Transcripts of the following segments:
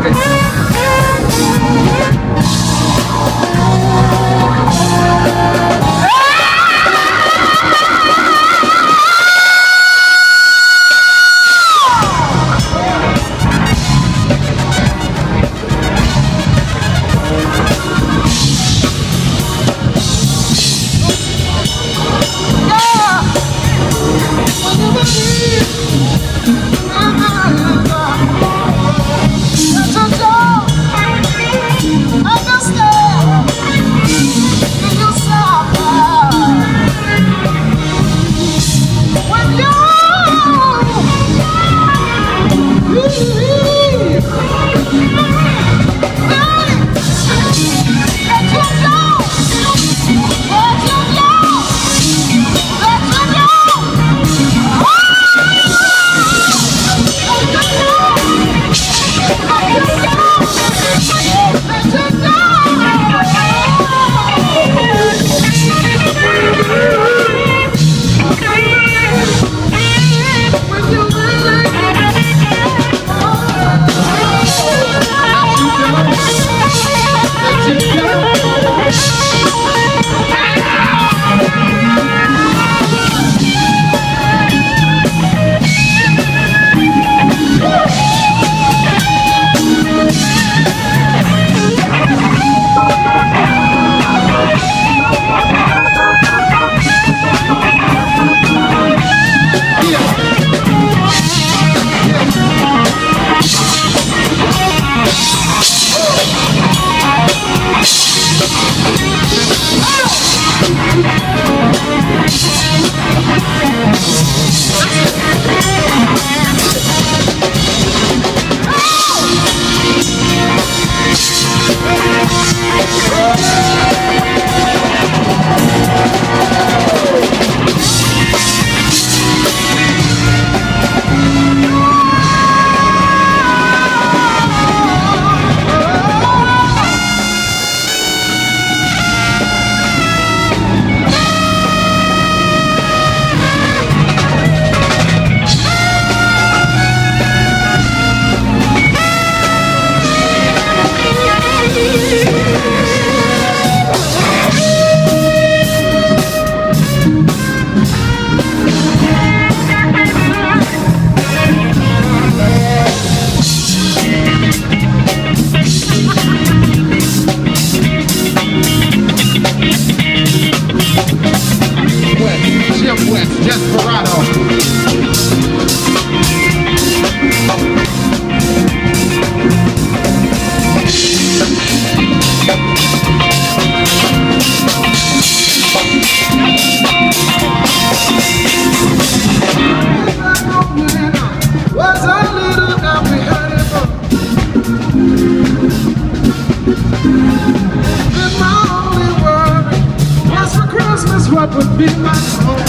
private. Yes. What would be my home.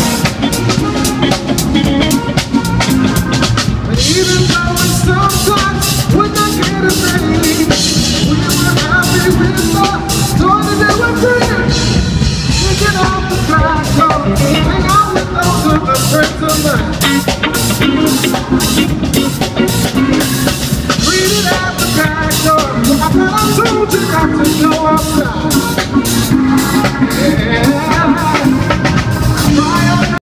Even though we sometimes get we were happy with that free. Taking the black coat, hang out with those of the friends. So you got to go outside. Yeah.